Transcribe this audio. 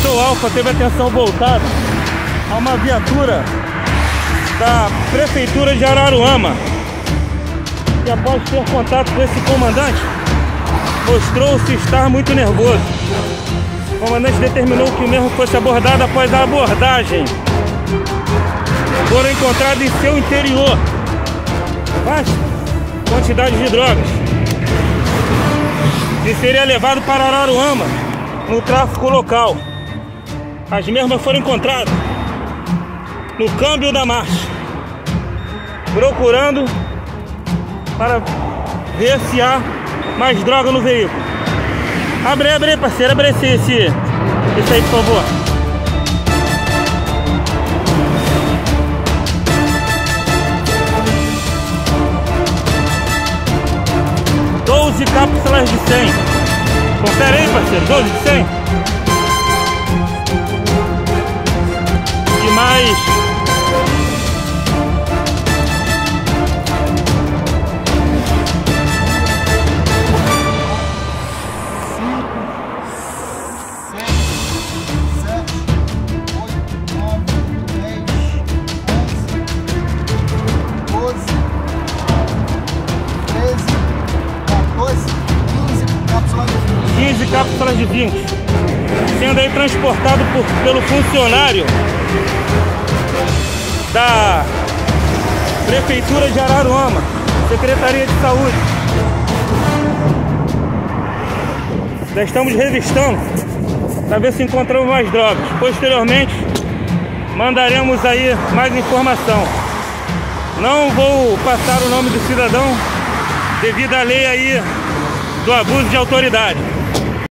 Pintou Alfa teve atenção voltada a uma viatura da Prefeitura de Araruama. E após ter contato com esse comandante, mostrou-se estar muito nervoso. O comandante determinou que o mesmo fosse abordado após a abordagem. Foram encontrados em seu interior vasta quantidade de drogas. E seria levado para Araruama no tráfico local. As mesmas foram encontradas no câmbio da marcha, procurando para ver se há mais droga no veículo. Abre, abre, parceiro, abre esse, esse, esse aí, por favor. 12 cápsulas de 100. Confere aí, parceiro, 12 de 100. Mais. Cápsulas de vinho, sendo aí transportado por, pelo funcionário da Prefeitura de Araruama, Secretaria de Saúde. Já estamos revistando para ver se encontramos mais drogas. Posteriormente, mandaremos aí mais informação. Não vou passar o nome do cidadão devido à lei aí do abuso de autoridade.